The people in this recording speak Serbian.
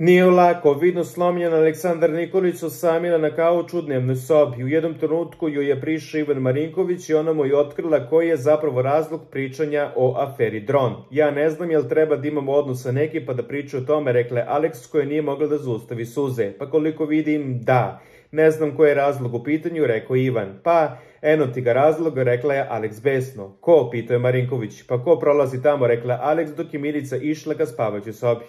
Nije lako, vidno slomljen Aleksandar Nikolić su samila na kauču u dnevnoj sobi. U jednom trenutku joj je prišao Ivan Marinković i ona mu je otkrila koji je zapravo razlog pričanja o aferi dron. Ja ne znam jel treba da imamo odnos sa neki pa da priča o tome, rekla je Aleks koja nije mogla da zustavi suze. Pa koliko vidim, da. Ne znam koji je razlog u pitanju, rekao Ivan. Pa, eno ti ga razlog, rekla je Alex besno. Ko, pitao je Marinković. Pa ko prolazi tamo, rekla je dok je Milica išla ka spavaću sobi.